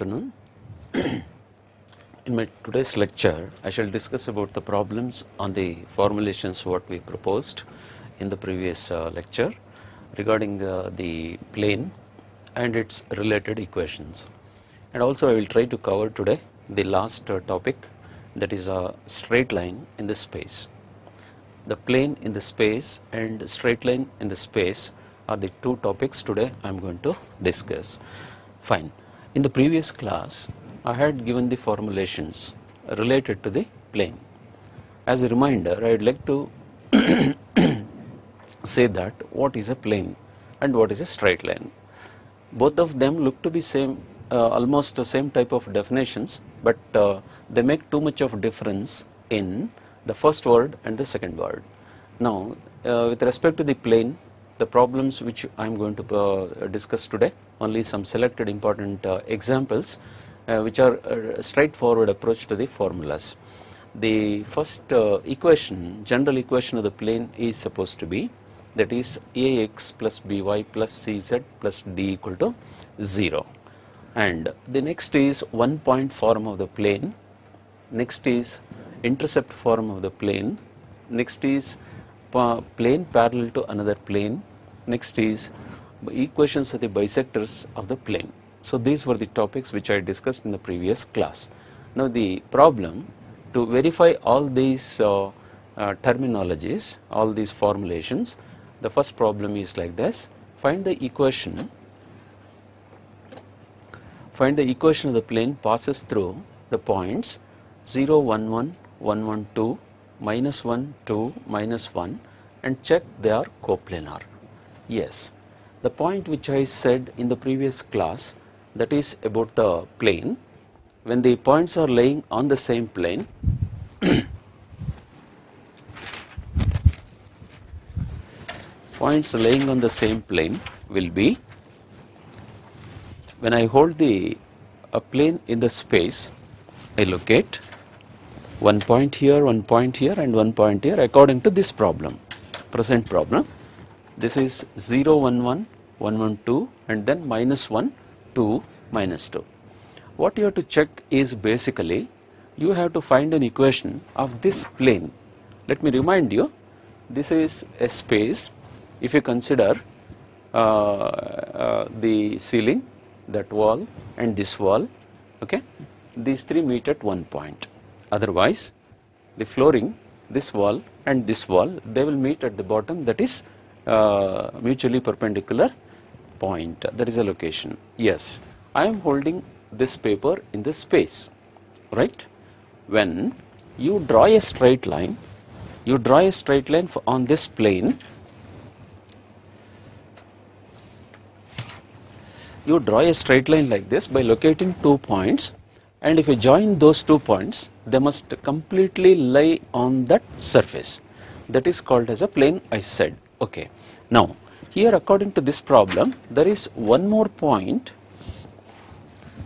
Afternoon. In my today's lecture, I shall discuss about the problems on the formulations what we proposed in the previous uh, lecture regarding uh, the plane and its related equations. And also I will try to cover today the last uh, topic that is a straight line in the space. The plane in the space and straight line in the space are the two topics today I am going to discuss. Fine. In the previous class, I had given the formulations related to the plane. As a reminder, I would like to say that what is a plane and what is a straight line. Both of them look to be same, uh, almost the same type of definitions, but uh, they make too much of difference in the first word and the second word. Now, uh, with respect to the plane, the problems which I am going to uh, discuss today, only some selected important uh, examples uh, which are a straightforward approach to the formulas. The first uh, equation, general equation of the plane is supposed to be that is ax plus by plus cz plus d equal to 0 and the next is one point form of the plane, next is intercept form of the plane, next is plane parallel to another plane, next is equations of the bisectors of the plane. So these were the topics which I discussed in the previous class. Now the problem to verify all these uh, uh, terminologies, all these formulations, the first problem is like this, find the equation, find the equation of the plane passes through the points 0, 1, 1, 1, 1, 2, minus 1, 2, minus 1 and check they are coplanar. Yes, the point which I said in the previous class that is about the plane when the points are laying on the same plane points laying on the same plane will be when I hold the a plane in the space I locate one point here one point here and one point here according to this problem present problem this is 0 1 1 1 1 2 and then minus 1 2 minus 2 what you have to check is basically you have to find an equation of this plane. Let me remind you this is a space. If you consider uh, uh, the ceiling that wall and this wall okay these three meet at one point. Otherwise the flooring this wall and this wall they will meet at the bottom that is uh, mutually perpendicular point. That is a location. Yes I am holding this paper in this space right? When you draw a straight line you draw a straight line on this plane you draw a straight line like this by locating two points. And if you join those two points they must completely lie on that surface. That is called as a plane I said okay. Now here according to this problem there is one more point.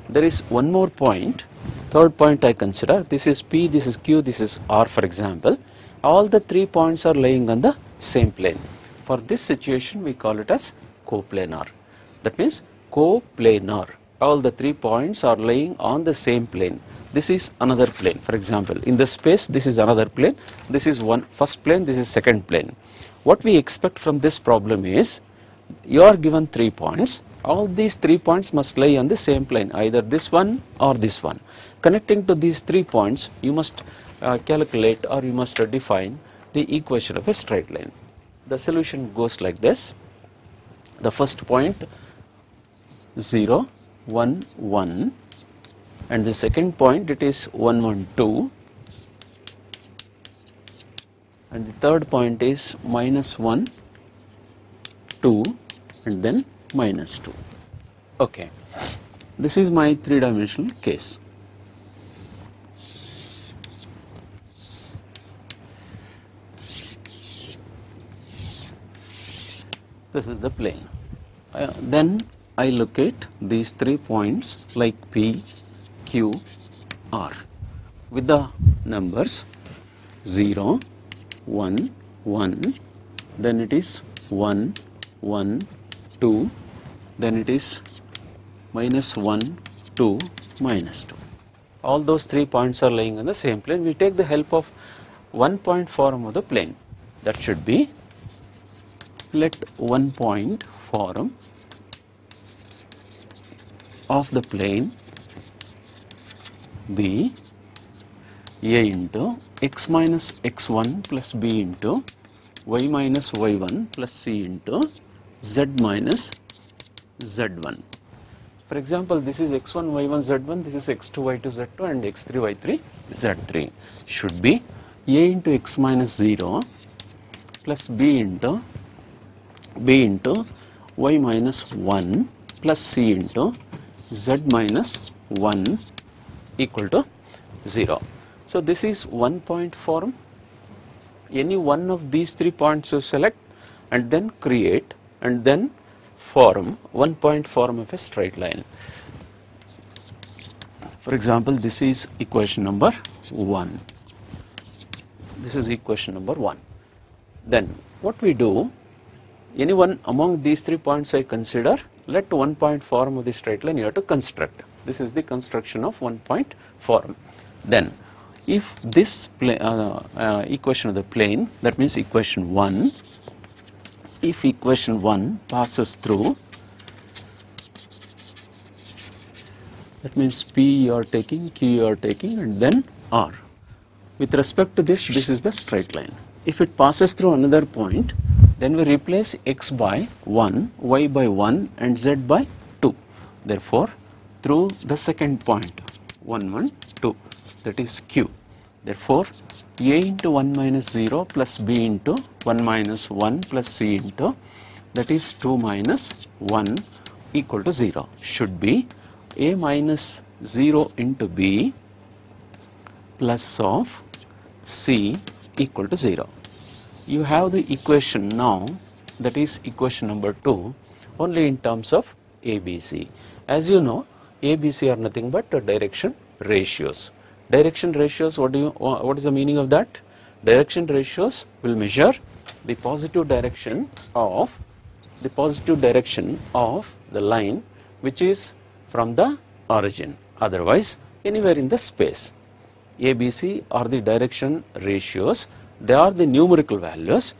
There is one more point. Third point I consider. This is P this is Q this is R for example. All the three points are lying on the same plane. For this situation we call it as coplanar. That means coplanar. All the three points are laying on the same plane. This is another plane. For example in the space this is another plane. This is one first plane this is second plane what we expect from this problem is you are given three points. All these three points must lie on the same plane either this one or this one. Connecting to these three points you must uh, calculate or you must uh, define the equation of a straight line. The solution goes like this. The first point 0 1 1 and the second point it is 1 1 2 and the third point is minus 1 2 and then minus 2 okay. This is my three dimensional case. This is the plane. Uh, then I locate these three points like P, Q, R. With the numbers 0, 1, 1, then it is 1, 1, 2, then it is minus 1, 2 minus 2 all those three points are lying on the same plane. We take the help of one point form of the plane. That should be let one point form of the plane be a into x minus x1 plus b into y minus y1 plus c into z minus z1. For example, this is x1, y1, z1, this is x2, y2, z2 and x3, y3, z3 should be a into x minus 0 plus b into b into y minus 1 plus c into z minus 1 equal to 0. So, this is one point form any one of these three points you select and then create and then form one point form of a straight line. For example, this is equation number 1. This is equation number 1. Then what we do, any one among these three points I consider, let one point form of the straight line you have to construct. This is the construction of one point form. Then if this uh, uh, equation of the plane, that means equation 1, if equation 1 passes through, that means P you are taking, Q you are taking and then R. With respect to this, this is the straight line. If it passes through another point, then we replace x by 1, y by 1 and z by 2. Therefore, through the second point, 1, 1, 2 that is q. Therefore, a into 1 minus 0 plus b into 1 minus 1 plus c into that is 2 minus 1 equal to 0 should be a minus 0 into b plus of c equal to 0. You have the equation now that is equation number 2 only in terms of ABC. As you know ABC are nothing but direction ratios. Direction ratios, what do you, what is the meaning of that? Direction ratios will measure the positive direction of the positive direction of the line which is from the origin otherwise anywhere in the space. ABC are the direction ratios they are the numerical values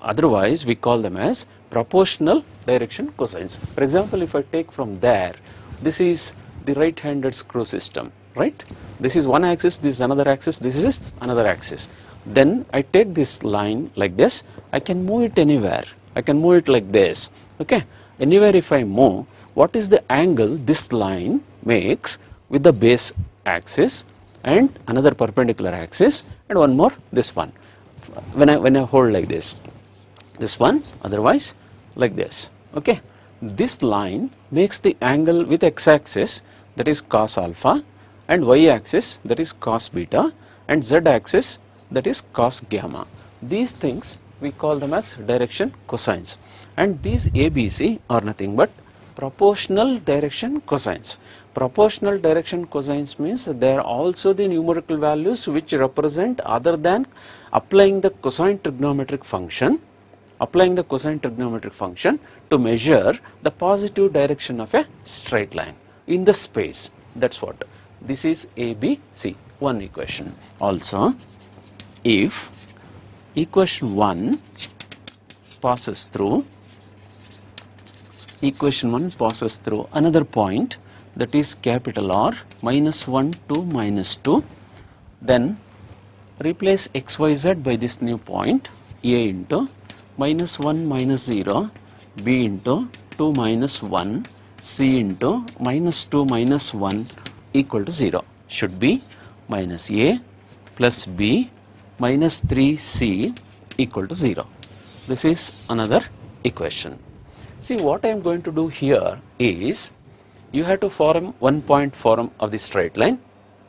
otherwise we call them as proportional direction cosines. For example if I take from there this is the right handed screw system right. This is one axis, this is another axis, this is another axis. Then I take this line like this, I can move it anywhere. I can move it like this, okay. Anywhere if I move, what is the angle this line makes with the base axis and another perpendicular axis and one more this one. When I, when I hold like this, this one otherwise like this, okay. This line makes the angle with x axis that is cos alpha and y axis that is cos beta and z axis that is cos gamma. These things we call them as direction cosines and these ABC are nothing but proportional direction cosines. Proportional direction cosines means they are also the numerical values which represent other than applying the cosine trigonometric function applying the cosine trigonometric function to measure the positive direction of a straight line in the space that is what this is A, B, C, one equation. Also, if equation 1 passes through, equation 1 passes through another point that is capital R minus 1 2 minus 2, then replace xyz by this new point A into minus 1 minus 0, B into 2 minus 1, C into minus 2 minus 1 equal to 0 should be minus a plus b minus 3c equal to 0. This is another equation. See what I am going to do here is you have to form one point form of the straight line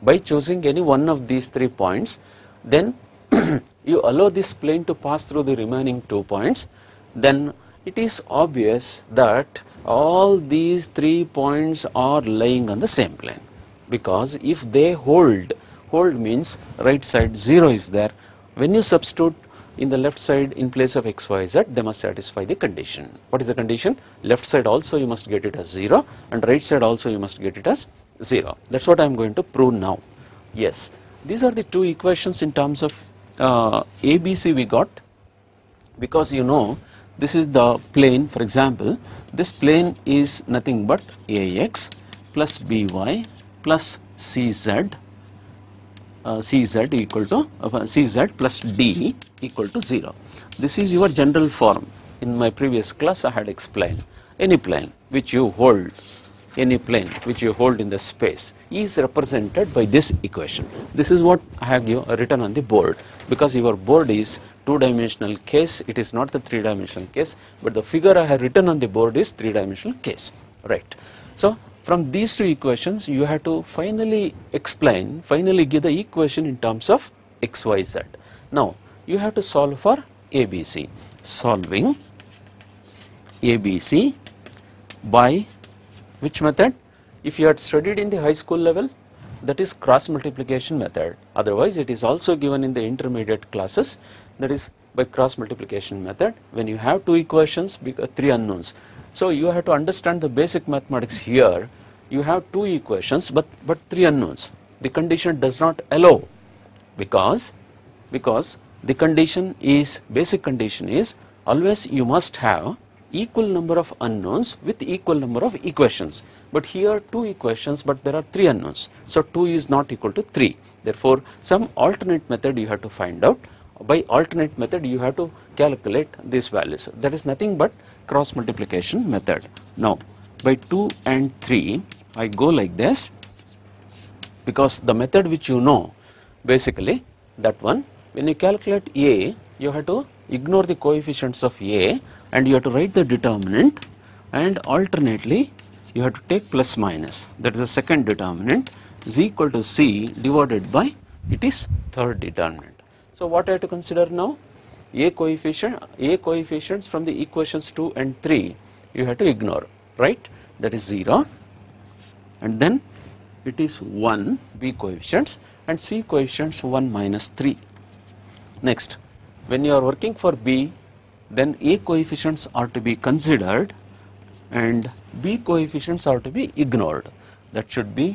by choosing any one of these three points then you allow this plane to pass through the remaining two points then it is obvious that all these three points are lying on the same plane because if they hold, hold means right side 0 is there. When you substitute in the left side in place of x, y, z, they must satisfy the condition. What is the condition? Left side also you must get it as 0 and right side also you must get it as 0. That is what I am going to prove now. Yes, these are the two equations in terms of uh, ABC we got because you know this is the plane for example this plane is nothing but AX plus BY plus CZ uh, CZ equal to uh, CZ plus D equal to 0. This is your general form in my previous class I had explained any plane which you hold any plane which you hold in the space is represented by this equation. This is what I have give, uh, written on the board because your board is two dimensional case it is not the three dimensional case but the figure I have written on the board is three dimensional case right. So from these two equations you have to finally explain finally give the equation in terms of xyz. Now you have to solve for ABC solving ABC by which method? If you had studied in the high school level, that is cross multiplication method. Otherwise, it is also given in the intermediate classes, that is by cross multiplication method when you have two equations, uh, three unknowns. So, you have to understand the basic mathematics here. You have two equations, but, but three unknowns. The condition does not allow because, because the condition is, basic condition is always you must have equal number of unknowns with equal number of equations. But here two equations but there are three unknowns. So 2 is not equal to 3. Therefore, some alternate method you have to find out. By alternate method you have to calculate these values. That is nothing but cross multiplication method. Now by 2 and 3 I go like this because the method which you know basically that one when you calculate A you have to ignore the coefficients of A and you have to write the determinant and alternately you have to take plus minus that is the second determinant is equal to C divided by it is third determinant. So what I have to consider now A coefficient A coefficients from the equations 2 and 3 you have to ignore right that is 0 and then it is 1 B coefficients and C coefficients 1 minus 3. Next when you are working for B then A coefficients are to be considered and B coefficients are to be ignored that should be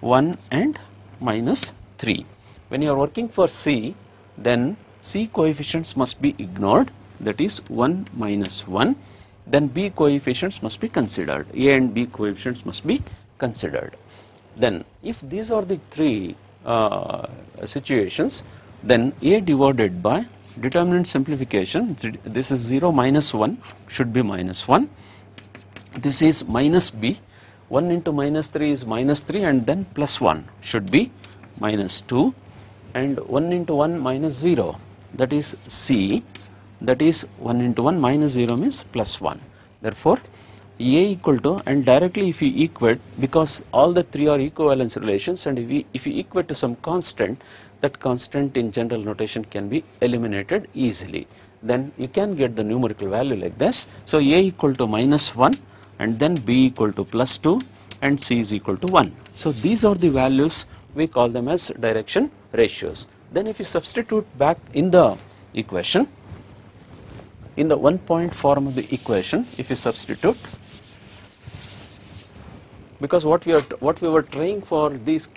1 and minus 3. When you are working for C then C coefficients must be ignored that is 1 minus 1 then B coefficients must be considered A and B coefficients must be considered. Then if these are the three uh, situations then A divided by determinant simplification this is 0 minus 1 should be minus 1 this is minus b 1 into minus 3 is minus 3 and then plus 1 should be minus 2 and 1 into 1 minus 0 that is c that is 1 into 1 minus 0 means plus 1 therefore a equal to and directly if you equate because all the three are equivalence relations and if you, if you equate to some constant that constant in general notation can be eliminated easily. Then you can get the numerical value like this. So A equal to minus 1 and then B equal to plus 2 and C is equal to 1. So these are the values we call them as direction ratios. Then if you substitute back in the equation, in the one point form of the equation, if you substitute, because what we are what we were trying for these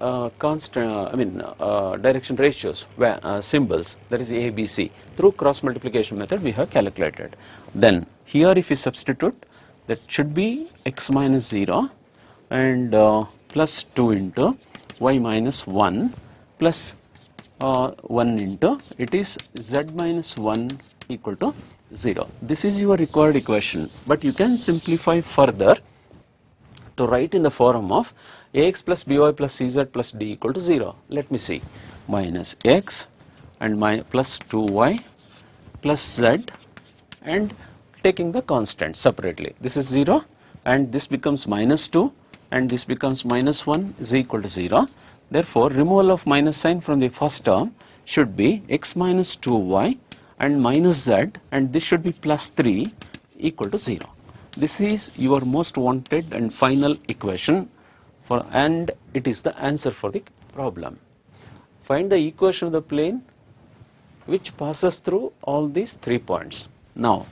uh, constant, uh, I mean uh, direction ratios where, uh, symbols that is A, B, C through cross multiplication method we have calculated. Then here if you substitute that should be x minus 0 and uh, plus 2 into y minus 1 plus, uh, 1 into it is z minus 1 equal to 0. This is your required equation but you can simplify further to write in the form of ax plus by plus cz plus d equal to 0. Let me see minus x and my plus 2y plus z and taking the constant separately. This is 0 and this becomes minus 2 and this becomes minus 1 is equal to 0. Therefore, removal of minus sign from the first term should be x minus 2y and minus z and this should be plus 3 equal to 0. This is your most wanted and final equation for and it is the answer for the problem. Find the equation of the plane which passes through all these three points. Now,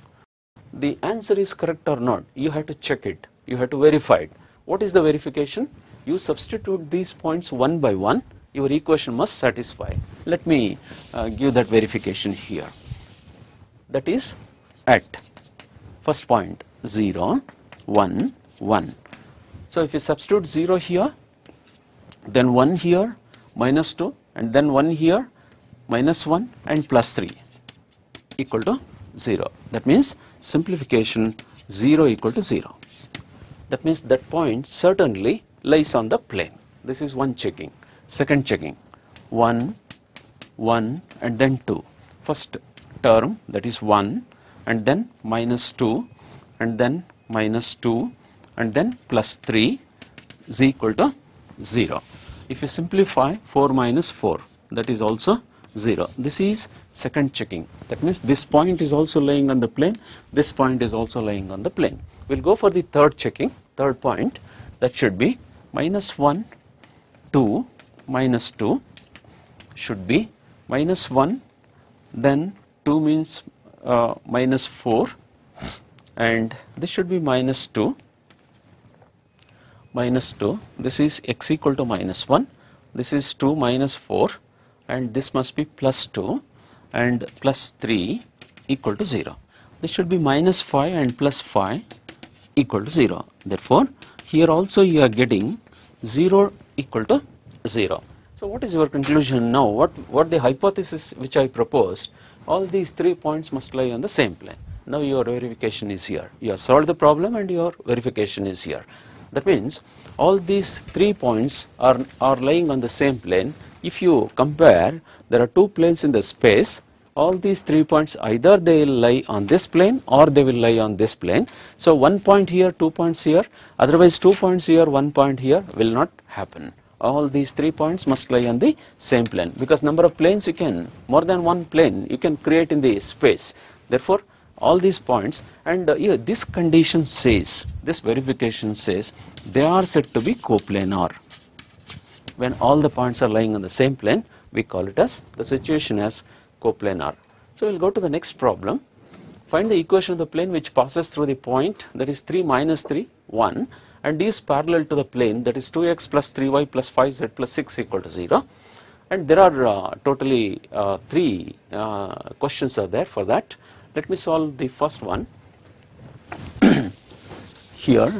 the answer is correct or not, you have to check it, you have to verify it. What is the verification? You substitute these points one by one, your equation must satisfy. Let me uh, give that verification here. That is at first point 0, 1, 1. So if you substitute 0 here, then 1 here, minus 2, and then 1 here, minus 1, and plus 3 equal to 0. That means simplification 0 equal to 0. That means that point certainly lies on the plane. This is one checking. Second checking 1, 1 and then 2. First term that is 1 and then minus 2 and then minus 2 and then plus 3 is equal to 0. If you simplify 4 minus 4 that is also 0. This is second checking. That means this point is also lying on the plane, this point is also lying on the plane. We will go for the third checking, third point that should be minus 1, 2, minus 2 should be minus 1, then 2 means uh, minus 4 and this should be minus 2 minus 2 this is x equal to minus 1 this is 2 minus 4 and this must be plus 2 and plus 3 equal to 0. This should be minus 5 and plus 5 equal to 0. Therefore, here also you are getting 0 equal to 0. So, what is your conclusion now? What, what the hypothesis which I proposed, all these three points must lie on the same plane. Now your verification is here. You have solved the problem and your verification is here. That means all these three points are, are lying on the same plane if you compare there are two planes in the space all these three points either they will lie on this plane or they will lie on this plane. So one point here, two points here, otherwise two points here, one point here will not happen. All these three points must lie on the same plane because number of planes you can, more than one plane you can create in the space. Therefore, all these points and uh, yeah, this condition says, this verification says they are said to be coplanar when all the points are lying on the same plane we call it as the situation as coplanar. So, we will go to the next problem find the equation of the plane which passes through the point that is 3 minus 3 1 and is parallel to the plane that is 2x plus 3y plus 5z plus 6 equal to 0 and there are uh, totally uh, three uh, questions are there for that. Let me solve the first one here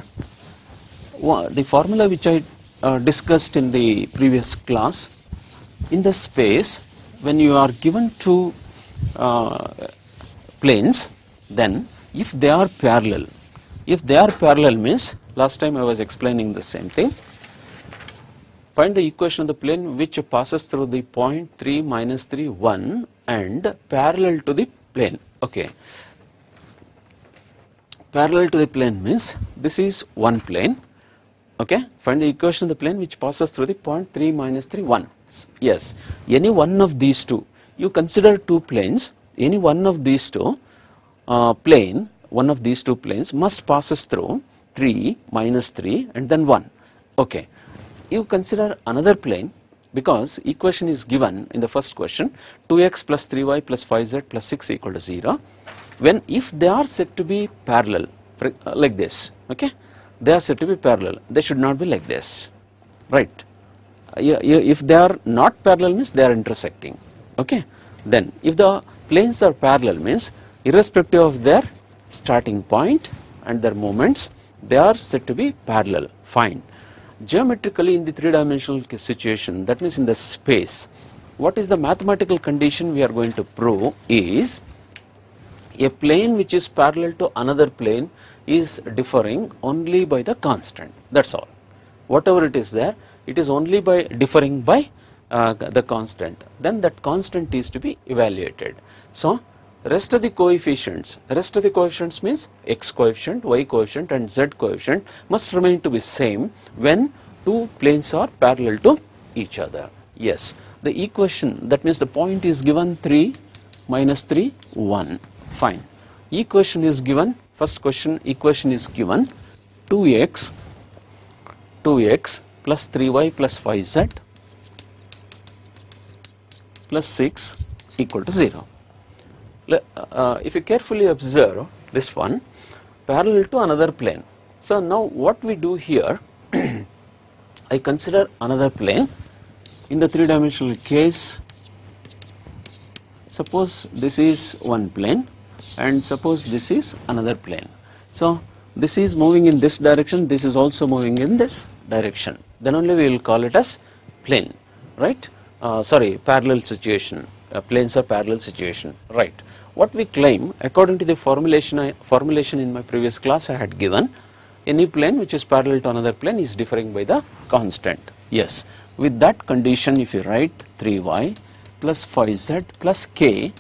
the formula which I uh, discussed in the previous class, in the space when you are given two uh, planes, then if they are parallel, if they are parallel means last time I was explaining the same thing. Find the equation of the plane which passes through the point 3 minus 3 1 and parallel to the plane. Okay. Parallel to the plane means this is one plane okay find the equation of the plane which passes through the point 3 minus 3 1 yes. Any one of these two you consider two planes. Any one of these two uh, plane one of these two planes must passes through 3 minus 3 and then 1 okay. You consider another plane because equation is given in the first question 2x plus 3y plus 5z plus 6 equal to 0 when if they are said to be parallel uh, like this okay? They are said to be parallel they should not be like this right if they are not parallel means they are intersecting. Okay? Then if the planes are parallel means irrespective of their starting point and their moments they are said to be parallel. Fine. Geometrically in the three dimensional situation that means in the space what is the mathematical condition we are going to prove is a plane which is parallel to another plane is differing only by the constant. That is all. Whatever it is there it is only by differing by uh, the constant then that constant is to be evaluated. So rest of the coefficients rest of the coefficients means x coefficient, y coefficient and z coefficient must remain to be same when two planes are parallel to each other. Yes the equation that means the point is given 3 minus 3 1 fine equation is given First question equation is given 2x 2x plus 3y plus 5z plus 6 equal to 0. Uh, if you carefully observe this one parallel to another plane. So now what we do here I consider another plane in the three dimensional case suppose this is one plane and suppose this is another plane. So, this is moving in this direction, this is also moving in this direction, then only we will call it as plane, right, uh, sorry parallel situation, uh, planes are parallel situation, right. What we claim according to the formulation, I, formulation in my previous class I had given, any plane which is parallel to another plane is differing by the constant, yes. With that condition if you write 3y plus 5z plus k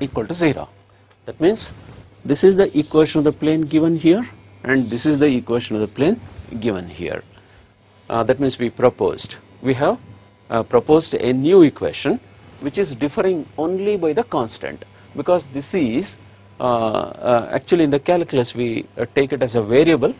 equal to 0. That means this is the equation of the plane given here and this is the equation of the plane given here. Uh, that means we proposed, we have uh, proposed a new equation which is differing only by the constant because this is uh, actually in the calculus we take it as a variable,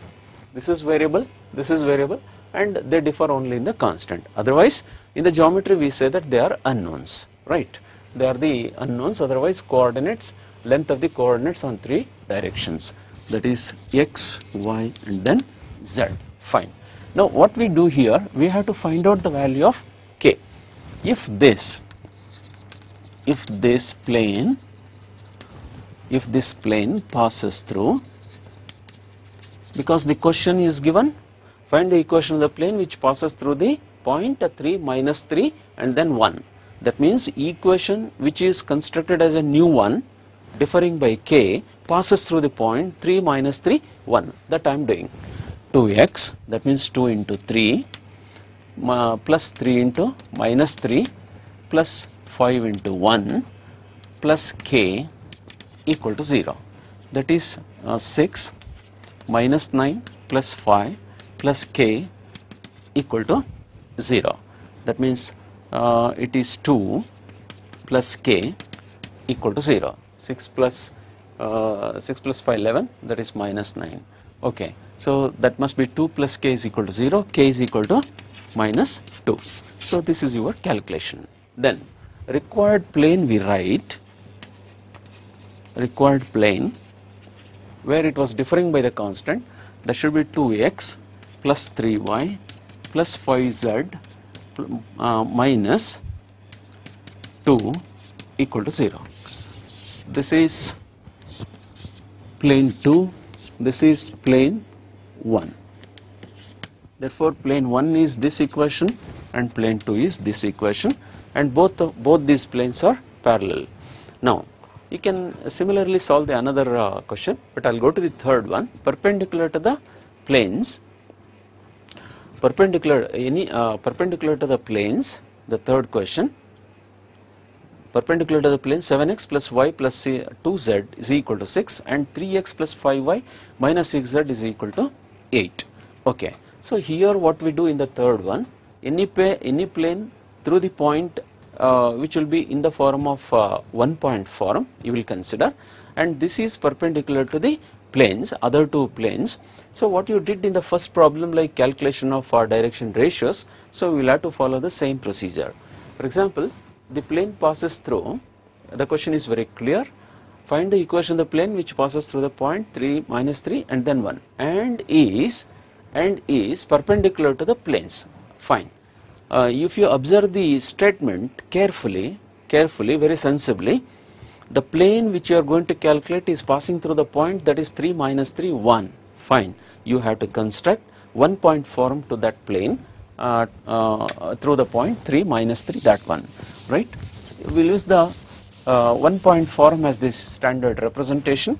this is variable, this is variable and they differ only in the constant. Otherwise in the geometry we say that they are unknowns, right. They are the unknowns otherwise coordinates length of the coordinates on three directions that is x, y and then z fine. Now what we do here we have to find out the value of k. If this if this plane if this plane passes through because the question is given find the equation of the plane which passes through the point 3 minus 3 and then 1 that means equation which is constructed as a new one differing by k passes through the point 3 minus 3 1 that I am doing 2x that means 2 into 3 uh, plus 3 into minus 3 plus 5 into 1 plus k equal to 0 that is uh, 6 minus 9 plus 5 plus k equal to 0 that means uh, it is 2 plus k equal to 0 6 plus uh, 6 plus 5 11 that is minus 9 okay so that must be 2 plus k is equal to 0 k is equal to minus 2 so this is your calculation. Then required plane we write required plane where it was differing by the constant that should be 2x plus 3y plus 5z uh, minus 2 equal to 0 this is plane 2 this is plane 1 therefore plane 1 is this equation and plane 2 is this equation and both of, both these planes are parallel. Now you can similarly solve the another uh, question but I'll go to the third one. Perpendicular to the planes perpendicular any uh, perpendicular to the planes the third question perpendicular to the plane 7x plus y plus 2z is equal to 6 and 3x plus 5y minus 6z is equal to 8. Okay. So here what we do in the third one, any, any plane through the point uh, which will be in the form of uh, one point form you will consider and this is perpendicular to the planes other two planes. So what you did in the first problem like calculation of our direction ratios so we will have to follow the same procedure. For example the plane passes through, the question is very clear, find the equation of the plane which passes through the point 3 minus 3 and then 1 and is and is perpendicular to the planes, fine. Uh, if you observe the statement carefully, carefully, very sensibly, the plane which you are going to calculate is passing through the point that is 3 minus 3, 1, fine. You have to construct one point form to that plane uh, uh, through the point 3 minus 3 that one right. So we will use the uh, one point form as this standard representation.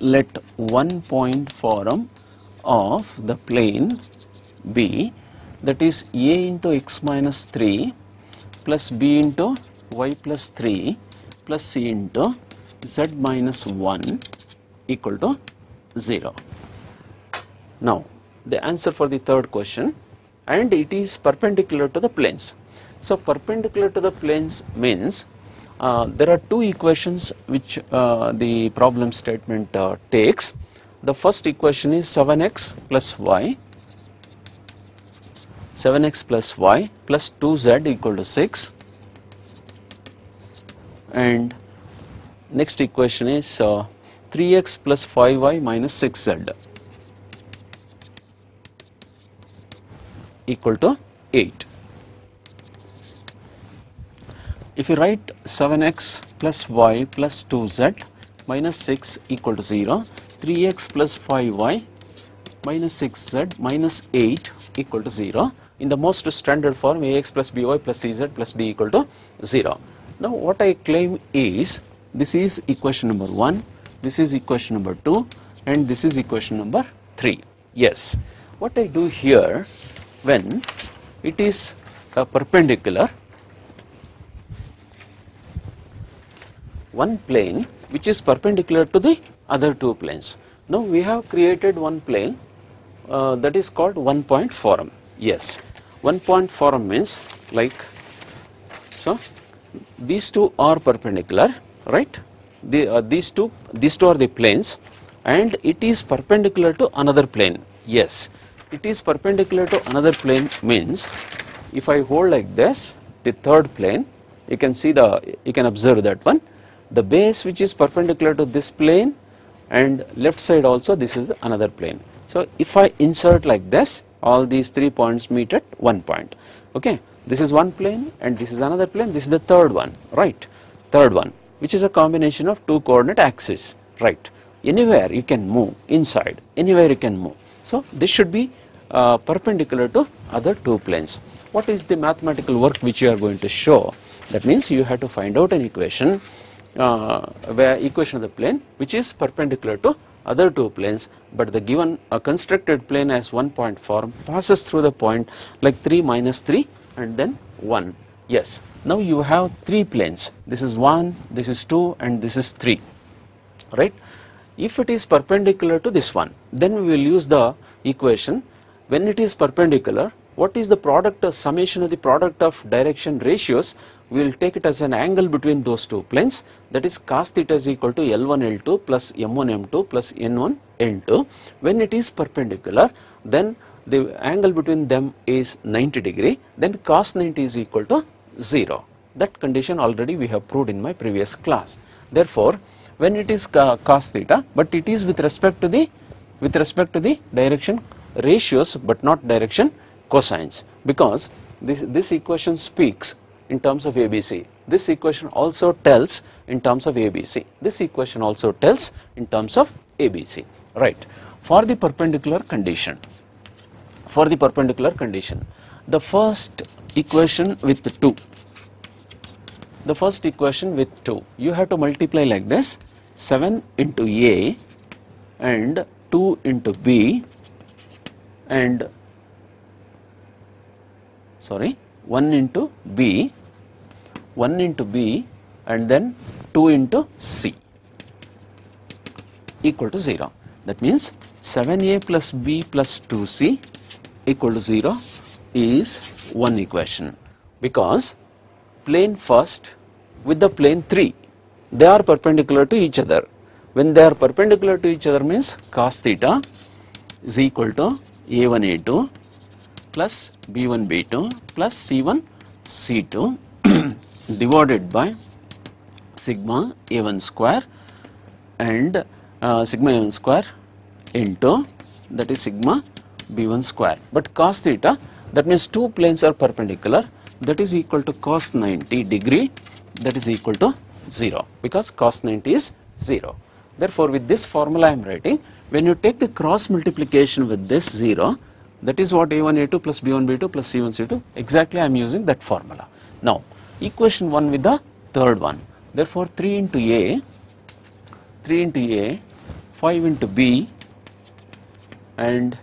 Let one point form of the plane be that is a into x minus 3 plus b into y plus 3 plus c into z minus 1 equal to 0. Now the answer for the third question and it is perpendicular to the planes. So perpendicular to the planes means uh, there are two equations which uh, the problem statement uh, takes. The first equation is 7x plus y, 7x plus y plus 2z equal to 6 and next equation is 3x uh, plus 5y minus 6z. equal to 8. If you write 7x plus y plus 2z minus 6 equal to 0, 3x plus 5y minus 6z minus 8 equal to 0 in the most standard form ax plus by plus cz plus d equal to 0. Now what I claim is this is equation number 1, this is equation number 2 and this is equation number 3. Yes, what I do here when it is a perpendicular one plane which is perpendicular to the other two planes. Now we have created one plane uh, that is called one point forum. Yes, one point forum means like so these two are perpendicular right? The, uh, these two these two are the planes and it is perpendicular to another plane. Yes. It is perpendicular to another plane means if I hold like this the third plane you can see the you can observe that one the base which is perpendicular to this plane and left side also this is another plane. So if I insert like this all these three points meet at one point. Okay? This is one plane and this is another plane. This is the third one. Right. Third one which is a combination of two coordinate axes. Right. Anywhere you can move inside anywhere you can move. So this should be uh, perpendicular to other two planes. What is the mathematical work which you are going to show? That means you have to find out an equation Uh, where equation of the plane which is perpendicular to other two planes but the given a constructed plane as one point form passes through the point like 3 minus 3 and then 1 yes. Now you have three planes. This is 1 this is 2 and this is 3 right? If it is perpendicular to this one then we will use the equation. When it is perpendicular what is the product of summation of the product of direction ratios? We will take it as an angle between those two planes. That is cos theta is equal to L1 L2 plus M1 M2 plus N1 N2 when it is perpendicular then the angle between them is 90 degree. Then cos 90 is equal to 0 that condition already we have proved in my previous class. Therefore when it is cos theta but it is with respect to the with respect to the direction ratios but not direction cosines because this, this equation speaks in terms of ABC. This equation also tells in terms of ABC. This equation also tells in terms of ABC. Right. For the perpendicular condition, for the perpendicular condition, the first equation with 2, the first equation with 2, you have to multiply like this 7 into A and 2 into B and sorry. 1 into B, 1 into B and then 2 into C. Equal to 0. That means 7A plus B plus 2C equal to 0 is one equation. Because plane first with the plane 3 they are perpendicular to each other. When they are perpendicular to each other means cos theta is equal to A1 A2 plus B1 B2 plus C1 C2 divided by sigma A1 square and uh, sigma A1 square into that is sigma B1 square. But cos theta that means two planes are perpendicular that is equal to cos 90 degree that is equal to 0 because cos 90 is 0. Therefore, with this formula I am writing when you take the cross multiplication with this 0 that is what A1 A2 plus B1 B2 plus C1 C2 exactly I am using that formula. Now equation 1 with the third one therefore 3 into A 3 into A 5 into B and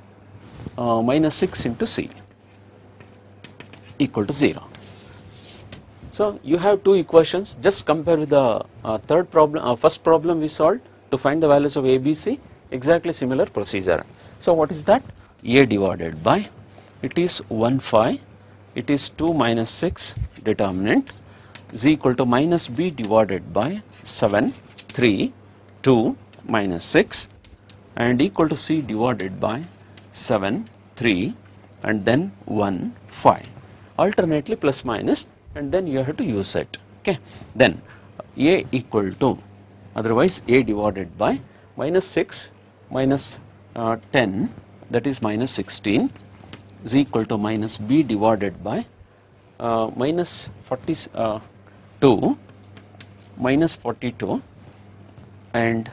uh, minus 6 into C equal to 0. So you have two equations just compare with the uh, third problem uh, first problem we solved to find the values of ABC exactly similar procedure. So what is that? A divided by it is 1 5 it is 2 minus 6 determinant is equal to minus b divided by 7 3 2 minus 6 and equal to c divided by 7 3 and then 1 5 alternately plus minus and then you have to use it. Okay. Then a equal to otherwise a divided by minus 6 minus, uh, 10 that is minus 16 is equal to minus b divided by uh, minus 42 minus 42 and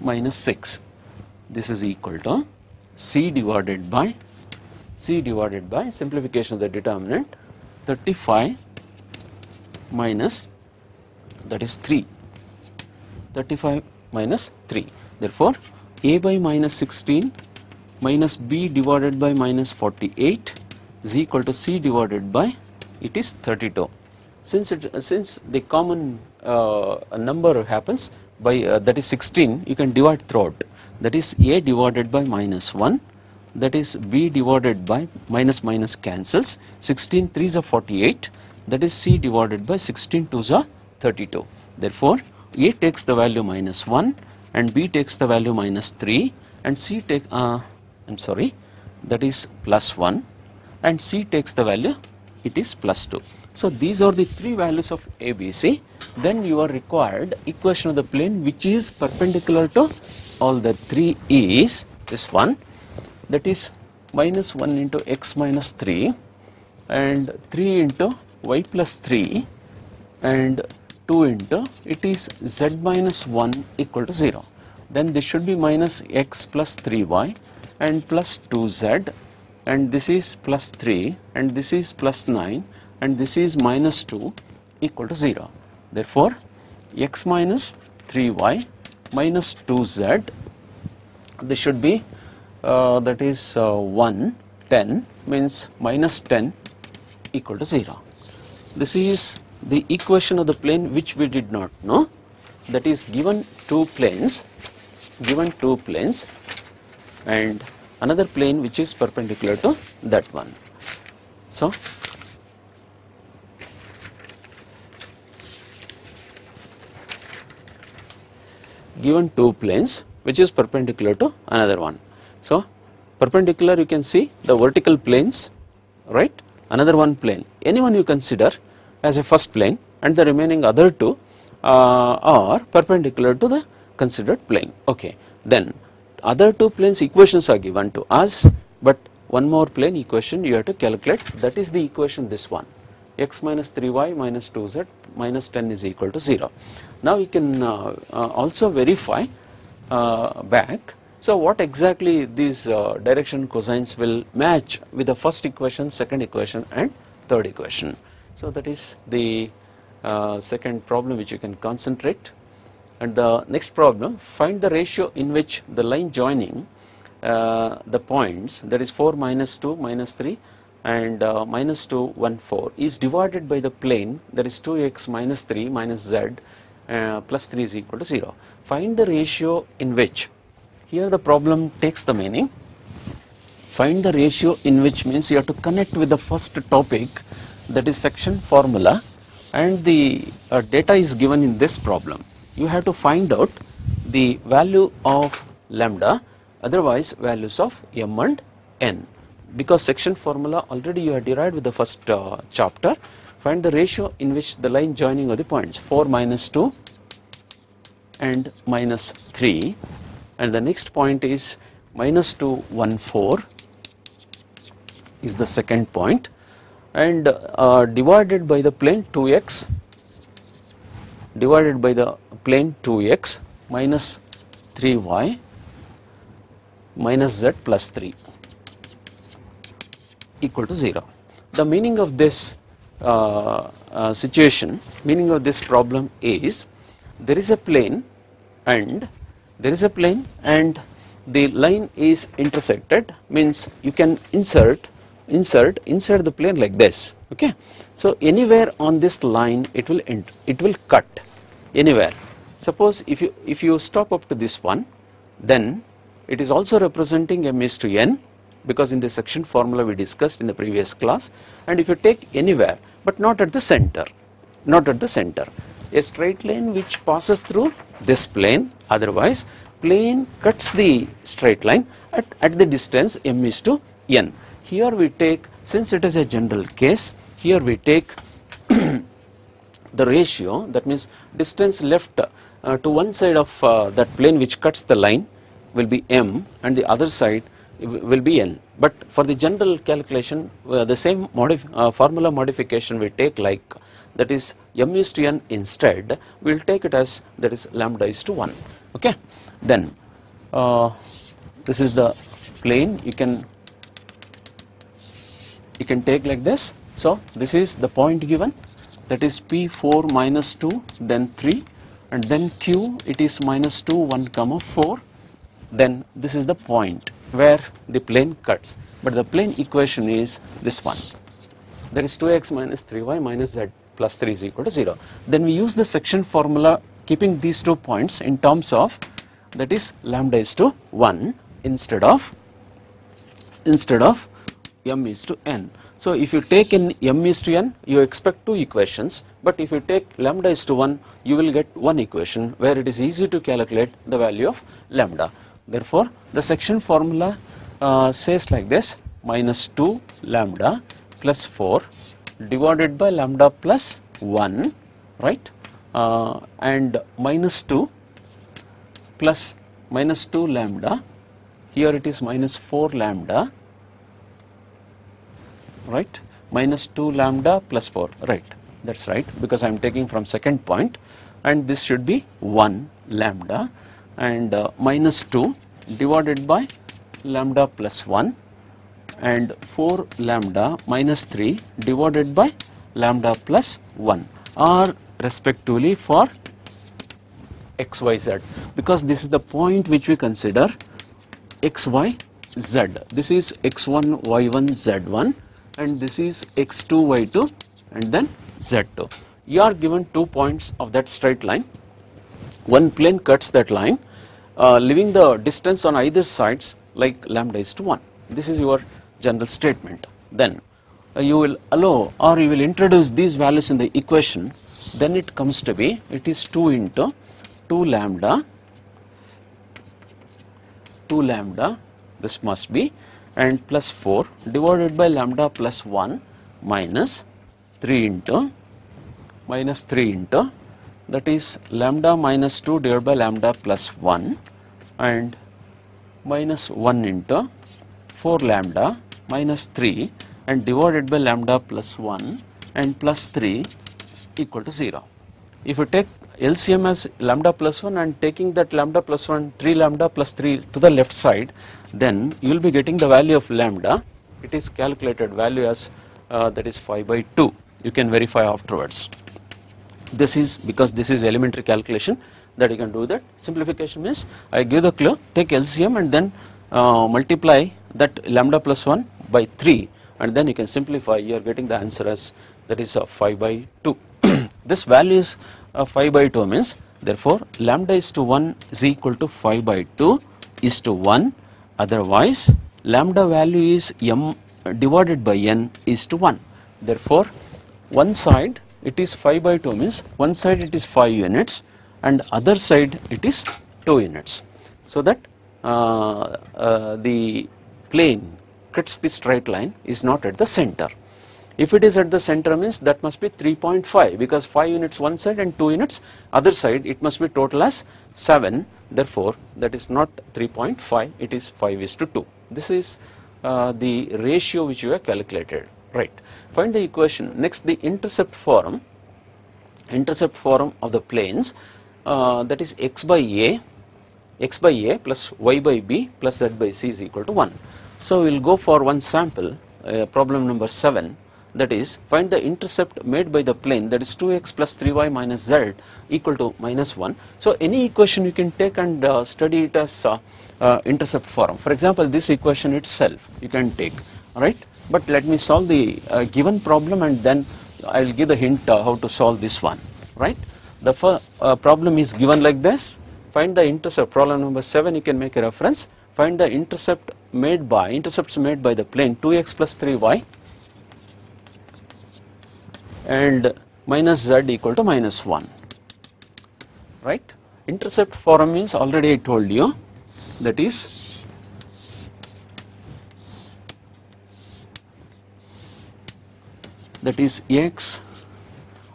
minus 6 this is equal to c divided by c divided by simplification of the determinant 35 minus that is 3 35 minus 3 therefore a by minus 16 minus b divided by minus 48 is equal to c divided by it is 32 since it since the common uh, number happens by uh, that is 16 you can divide throughout. That is a divided by minus 1 that is b divided by minus minus cancels. 16 3s are 48 that is c divided by 16 2s are 32 therefore a takes the value minus 1 and b takes the value minus 3 and c take uh, I'm sorry. That is plus 1 and c takes the value. It is plus 2 so these are the three values of ABC then you are required equation of the plane which is perpendicular to all the three is this one. That is minus 1 into x minus 3 and 3 into y plus 3 and 2 into it is z minus 1 equal to 0 then this should be minus x plus 3y and plus 2z and this is plus 3 and this is plus 9 and this is minus 2 equal to 0 therefore x minus 3y minus 2z this should be uh, that is uh, 1 10 means minus 10 equal to 0 this is the equation of the plane which we did not know. That is given two planes given two planes and another plane which is perpendicular to that one. So given two planes which is perpendicular to another one. So perpendicular you can see the vertical planes right? Another one plane. Anyone you consider as a first plane and the remaining other two uh, are perpendicular to the considered plane. Okay. Then other two planes equations are given to us but one more plane equation you have to calculate that is the equation this one x minus 3y minus 2z minus 10 is equal to 0. Now you can uh, uh, also verify uh, back. So what exactly these uh, direction cosines will match with the first equation, second equation and third equation. So that is the uh, second problem which you can concentrate and the next problem find the ratio in which the line joining uh, the points that is 4 minus 2 minus 3 and uh, minus 2 1 4 is divided by the plane that is 2x minus 3 minus z uh, plus 3 is equal to 0. Find the ratio in which. Here the problem takes the meaning. Find the ratio in which means you have to connect with the first topic that is section formula and the uh, data is given in this problem you have to find out the value of lambda otherwise values of m and n. Because section formula already you have derived with the first uh, chapter find the ratio in which the line joining of the points 4 minus 2 and minus 3 and the next point is minus 2 1 4 is the second point. And uh, divided by the plane 2x divided by the plane 2x minus 3y minus z plus 3 equal to 0. The meaning of this uh, uh, situation, meaning of this problem is there is a plane and there is a plane and the line is intersected means you can insert insert inside the plane like this okay so anywhere on this line it will end it will cut. Anywhere. Suppose if you if you stop up to this one then it is also representing m is to n because in the section formula we discussed in the previous class. And if you take anywhere but not at the center not at the center a straight line which passes through this plane otherwise plane cuts the straight line at, at the distance m is to n. Here we take since it is a general case here we take the ratio that means distance left uh, to one side of uh, that plane which cuts the line will be m and the other side will be n. But for the general calculation, uh, the same modif uh, formula modification we take like that is m is to n instead, we will take it as that is lambda is to 1. Okay. Then uh, this is the plane you can you can take like this. So this is the point given. That is p4 minus 2 then 3 and then q it is minus 2 1 comma 4 then this is the point where the plane cuts. But the plane equation is this one. That is 2x minus 3y minus z plus 3 is equal to 0 then we use the section formula keeping these two points in terms of that is lambda is to 1 instead of instead of m is to n so if you take in m is to n, you expect two equations, but if you take lambda is to 1, you will get one equation where it is easy to calculate the value of lambda. Therefore, the section formula uh, says like this, minus 2 lambda plus 4 divided by lambda plus 1, right, uh, and minus 2 plus minus 2 lambda, here it is minus 4 lambda right minus 2 lambda plus 4 right that's right because I am taking from second point and this should be 1 lambda and uh, minus 2 divided by lambda plus 1 and 4 lambda minus 3 divided by lambda plus 1 are respectively for xyz because this is the point which we consider xyz. this is x1 y1 z1 and this is x2 y2 and then z2 you are given two points of that straight line. One plane cuts that line uh, leaving the distance on either sides like lambda is to 1 this is your general statement. Then uh, you will allow or you will introduce these values in the equation. Then it comes to be it is 2 into 2 lambda 2 lambda this must be and plus 4 divided by lambda plus 1 minus 3 into minus 3 into that is lambda minus 2 divided by lambda plus 1 and minus 1 into 4 lambda minus 3 and divided by lambda plus 1 and plus 3 equal to 0. If you take LCM as lambda plus 1 and taking that lambda plus 1 3 lambda plus 3 to the left side then you will be getting the value of lambda. It is calculated value as uh, that is 5 by 2 you can verify afterwards. This is because this is elementary calculation that you can do that. Simplification means I give the clue take LCM and then uh, multiply that lambda plus 1 by 3 and then you can simplify. You are getting the answer as that is uh, 5 by 2 this value is uh, 5 by 2 means therefore lambda is to 1 is equal to 5 by 2 is to 1 otherwise lambda value is m divided by n is to 1 therefore one side it is 5 by 2 means one side it is 5 units and other side it is 2 units. So that uh, uh, the plane cuts the straight line is not at the center if it is at the center means that must be 3.5 because 5 units one side and 2 units other side it must be total as 7 therefore that is not 3.5 it is 5 is to 2. This is uh, the ratio which you have calculated right. Find the equation next the intercept form intercept form of the planes uh, that is x by a x by a plus y by b plus z by c is equal to 1. So we will go for one sample uh, problem number 7 that is find the intercept made by the plane that is 2x plus 3y minus z equal to minus 1. So any equation you can take and uh, study it as uh, uh, intercept form. For example, this equation itself you can take, right? But let me solve the uh, given problem and then I will give the hint uh, how to solve this one, right? The uh, problem is given like this. Find the intercept. Problem number seven. You can make a reference. Find the intercept made by intercepts made by the plane 2x plus 3y and minus z equal to minus 1 right? Intercept form means already I told you. That is that is x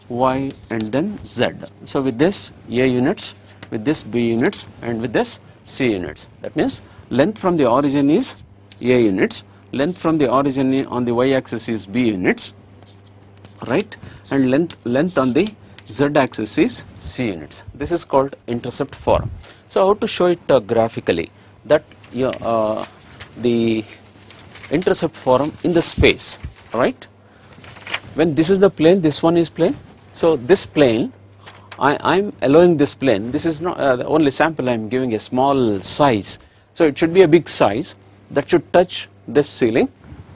y and then z. So with this a units with this b units and with this c units. That means length from the origin is a units, length from the origin on the y axis is b units, right, and length length on the z axis is c units. This is called intercept form. So how to show it uh, graphically that uh, the intercept form in the space, right? When this is the plane, this one is plane. So this plane I am allowing this plane, this is not uh, the only sample I am giving a small size. So it should be a big size that should touch this ceiling,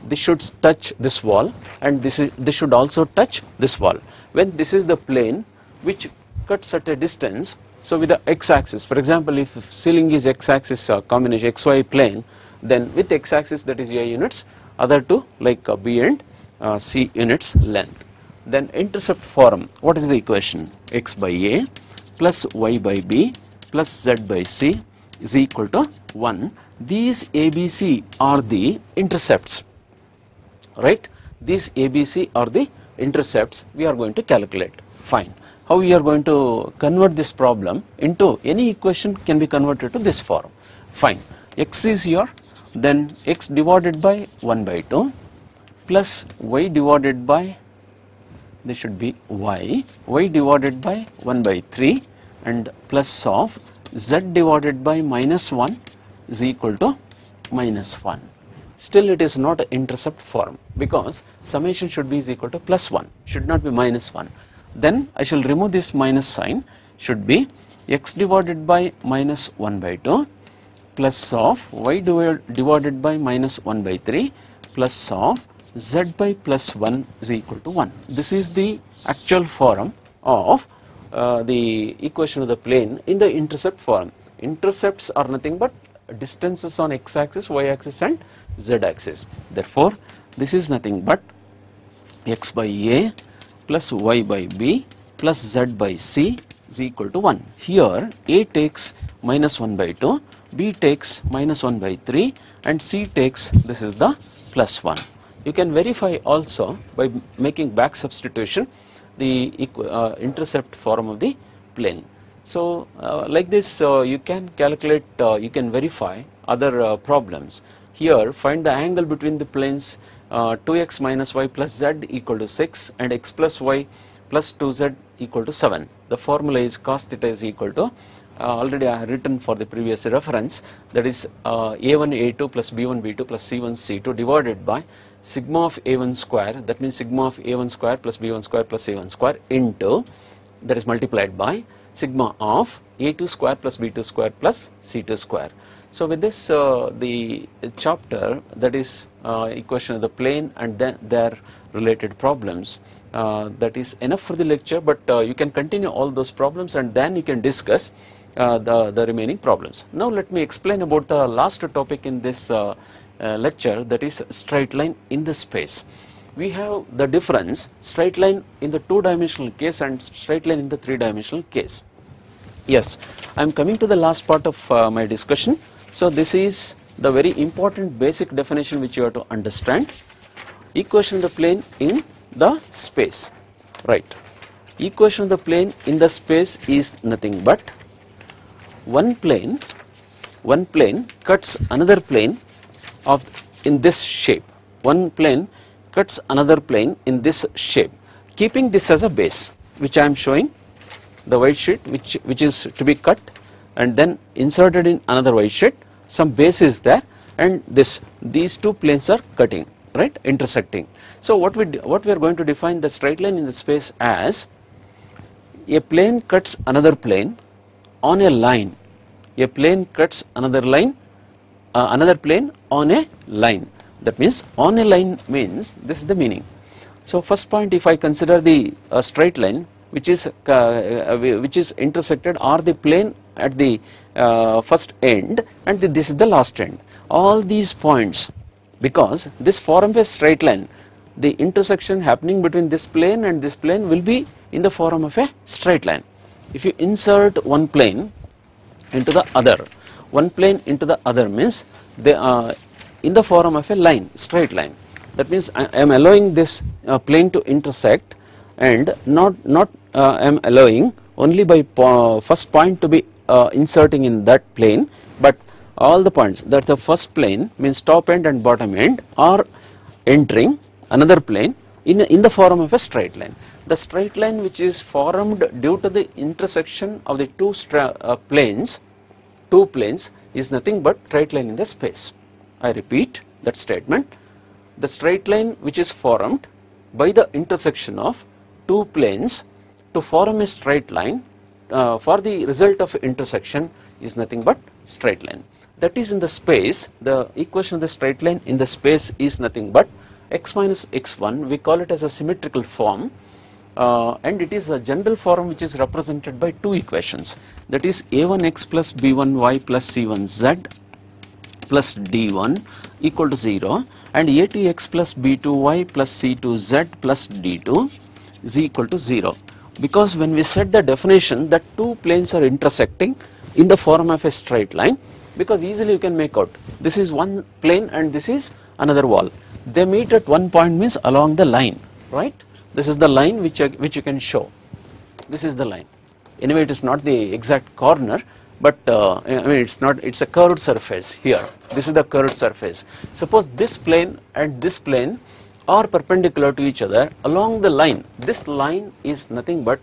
this should touch this wall and this, is, this should also touch this wall. When this is the plane which cuts at a distance, so with the x-axis, for example if ceiling is x-axis uh, combination xy plane, then with x-axis that is a units, other two like uh, b and uh, c units length. Then intercept form what is the equation? X by a plus y by b plus z by c is equal to 1 these abc are the intercepts right? These abc are the intercepts we are going to calculate. Fine. How we are going to convert this problem into any equation can be converted to this form. Fine. X is here. Then x divided by 1 by 2 plus y divided by this should be y, y divided by 1 by 3 and plus of z divided by minus 1 is equal to minus 1. Still it is not an intercept form because summation should be is equal to plus 1, should not be minus 1. Then I shall remove this minus sign should be x divided by minus 1 by 2 plus of y divided by minus 1 by 3 plus of z by plus 1 is equal to 1. This is the actual form of uh, the equation of the plane in the intercept form. Intercepts are nothing but distances on x axis, y axis and z axis. Therefore, this is nothing but x by a plus y by b plus z by c is equal to 1. Here a takes minus 1 by 2, b takes minus 1 by 3 and c takes this is the plus 1. You can verify also by making back substitution the uh, intercept form of the plane. So uh, like this uh, you can calculate, uh, you can verify other uh, problems. Here find the angle between the planes 2x uh, minus y plus z equal to 6 and x plus y plus 2z equal to 7. The formula is cos theta is equal to already I have written for the previous reference that is a1 a2 plus b1 b2 plus c1 c2 divided by sigma of a1 square that means sigma of a1 square plus b1 square plus c1 square into that is multiplied by sigma of a2 square plus b2 square plus c2 square. So with this uh, the chapter that is uh, equation of the plane and then their related problems uh, that is enough for the lecture but uh, you can continue all those problems and then you can discuss uh, the, the remaining problems. Now let me explain about the last topic in this uh, lecture that is straight line in the space. We have the difference straight line in the two dimensional case and straight line in the three dimensional case. Yes, I am coming to the last part of uh, my discussion. So this is the very important basic definition which you have to understand. Equation of the plane in the space, right. Equation of the plane in the space is nothing but one plane, one plane cuts another plane of in this shape. One plane cuts another plane in this shape, keeping this as a base, which I am showing the white sheet which, which is to be cut and then inserted in another white sheet, some base is there and this these two planes are cutting right intersecting. So what we what we are going to define the straight line in the space as a plane cuts another plane on a line. A plane cuts another line uh, another plane on a line that means on a line means this is the meaning. So first point if I consider the uh, straight line which is uh, uh which is intersected or the plane at the uh, first end and the, this is the last end all these points because this form a straight line the intersection happening between this plane and this plane will be in the form of a straight line. If you insert one plane into the other one plane into the other means they are in the form of a line straight line that means I am allowing this uh, plane to intersect and not not uh, am allowing only by po first point to be uh, inserting in that plane but all the points that the first plane means top end and bottom end are entering another plane in, in the form of a straight line. The straight line which is formed due to the intersection of the two uh, planes, two planes is nothing but straight line in the space. I repeat that statement. The straight line which is formed by the intersection of two planes to form a straight line uh, for the result of intersection is nothing but straight line. That is in the space, the equation of the straight line in the space is nothing but x minus x1, we call it as a symmetrical form uh, and it is a general form which is represented by two equations that is a1x plus b1y plus c1z plus d1 equal to 0 and a2x plus b2y plus c2z plus d2 is equal to 0 because when we set the definition that two planes are intersecting in the form of a straight line. Because easily you can make out this is one plane and this is another wall. They meet at one point means along the line right? This is the line which which you can show. This is the line. Anyway it is not the exact corner but uh, I mean it's not it's a curved surface here. This is the curved surface. Suppose this plane and this plane are perpendicular to each other along the line. This line is nothing but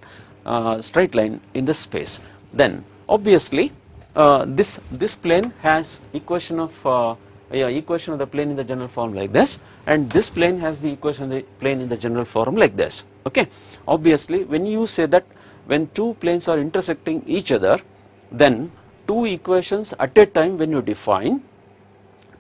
uh, straight line in the space. Then obviously uh, this this plane has equation of uh, yeah, equation of the plane in the general form like this and this plane has the equation of the plane in the general form like this. Okay? Obviously when you say that when two planes are intersecting each other then two equations at a time when you define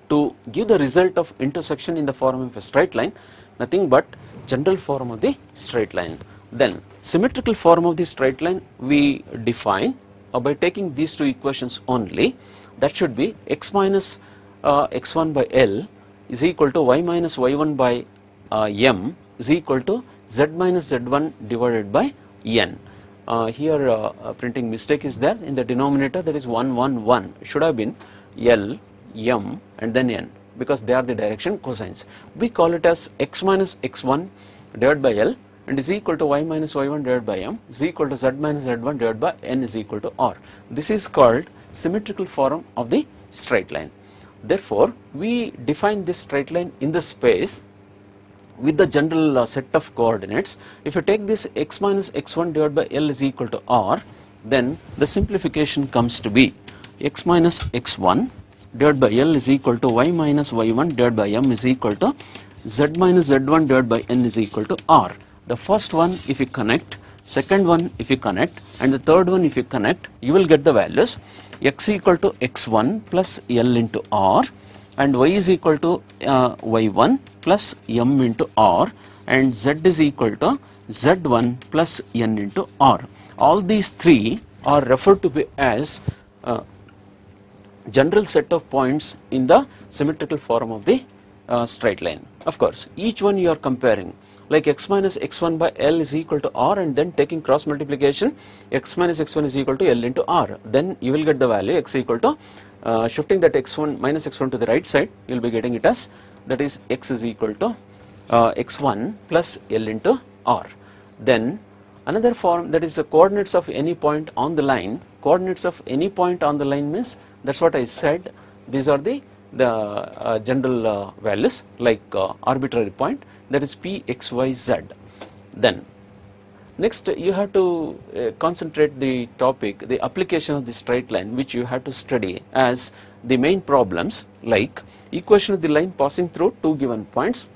to give the result of intersection in the form of a straight line nothing but general form of the straight line then symmetrical form of the straight line we define uh, by taking these two equations only that should be x minus uh, x1 by L is equal to y minus y1 by uh, m is equal to z minus z1 divided by n. Uh, here uh, printing mistake is there in the denominator that is 1 1 1 should have been L m and then n because they are the direction cosines. We call it as x minus x1 divided by L and is equal to y minus y1 divided by m is equal to z minus z1 divided by n is equal to r. This is called symmetrical form of the straight line. Therefore, we define this straight line in the space with the general uh, set of coordinates. If you take this x minus x1 divided by L is equal to r, then the simplification comes to be x minus x1 divided by L is equal to y minus y1 divided by m is equal to z minus z1 divided by n is equal to r. The first one if you connect, second one if you connect and the third one if you connect, you will get the values x equal to x1 plus L into R and y is equal to uh, y1 plus m into R and z is equal to z1 plus n into R. All these three are referred to be as uh, general set of points in the symmetrical form of the uh, straight line. Of course, each one you are comparing like x minus x1 by L is equal to R and then taking cross multiplication x minus x1 is equal to L into R. Then you will get the value x equal to uh, shifting that x1 minus x1 to the right side you will be getting it as that is x is equal to uh, x1 plus L into R. Then another form that is the coordinates of any point on the line coordinates of any point on the line means that is what I said these are the the uh, general uh, values like uh, arbitrary point that is p x y z. Then next you have to concentrate the topic the application of the straight line which you have to study as the main problems like equation of the line passing through two given points.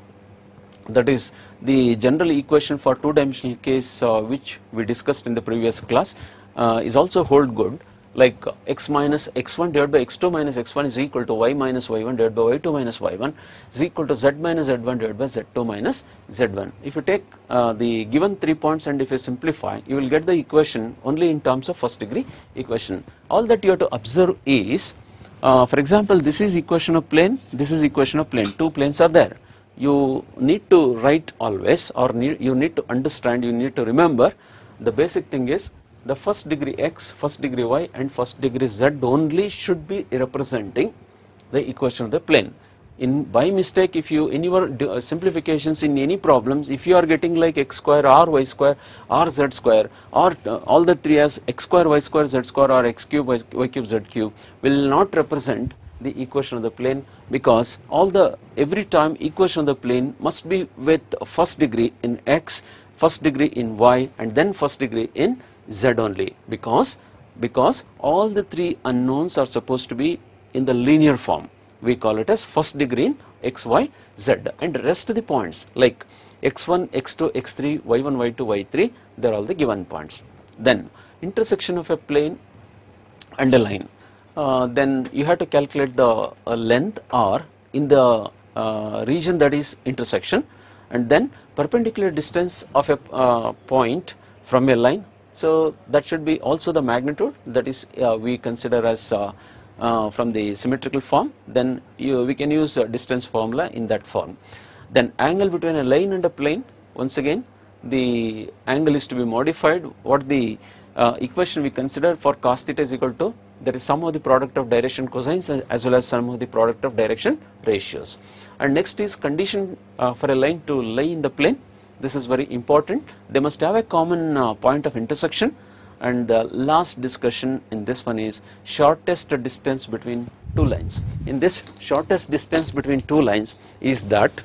That is the general equation for two dimensional case uh, which we discussed in the previous class uh, is also hold good like x minus x1 divided by x2 minus x1 is equal to y minus y1 divided by y2 minus y1 is equal to z minus z1 divided by z2 minus z1. If you take uh, the given three points and if you simplify you will get the equation only in terms of first degree equation. All that you have to observe is uh, for example this is equation of plane this is equation of plane two planes are there you need to write always or need, you need to understand you need to remember the basic thing is the first degree x, first degree y and first degree z only should be representing the equation of the plane. In by mistake if you in your uh, simplifications in any problems if you are getting like x square or y square or z square or uh, all the three as x square y square z square or x cube y, y cube z cube will not represent the equation of the plane because all the every time equation of the plane must be with first degree in x, first degree in y and then first degree in z only. Because because all the three unknowns are supposed to be in the linear form. We call it as first degree in x, y, z. And rest of the points like x1, x2, x3, y1, y2, y3 they are all the given points. Then intersection of a plane and a line uh, then you have to calculate the uh, length r in the uh, region that is intersection. And then perpendicular distance of a uh, point from a line so that should be also the magnitude that is uh, we consider as uh, uh, from the symmetrical form then you, we can use a distance formula in that form. Then angle between a line and a plane once again the angle is to be modified what the uh, equation we consider for cos theta is equal to that is sum of the product of direction cosines as well as sum of the product of direction ratios. And next is condition uh, for a line to lie in the plane this is very important. They must have a common uh, point of intersection. And the last discussion in this one is shortest distance between two lines. In this shortest distance between two lines is that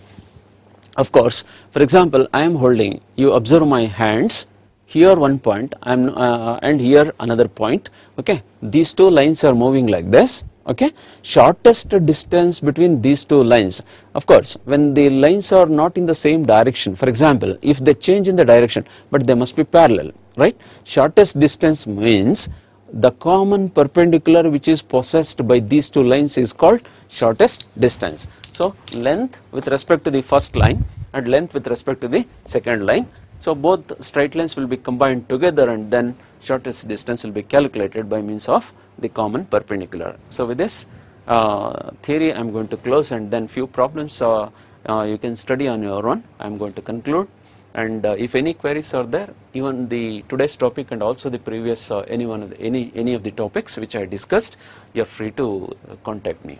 of course for example I am holding you observe my hands here one point I am uh, and here another point. Okay these two lines are moving like this okay shortest distance between these two lines of course when the lines are not in the same direction for example if they change in the direction but they must be parallel right. Shortest distance means the common perpendicular which is possessed by these two lines is called shortest distance. So, length with respect to the first line and length with respect to the second line. So, both straight lines will be combined together and then shortest distance will be calculated by means of the common perpendicular. So, with this uh, theory I am going to close and then few problems uh, uh, you can study on your own. I am going to conclude. And uh, if any queries are there even the today's topic and also the previous uh, any one of the, any any of the topics which I discussed you are free to uh, contact me.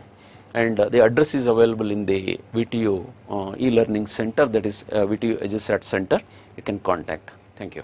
And the address is available in the VTU e-learning center that is VTU EduSat center. You can contact. Thank you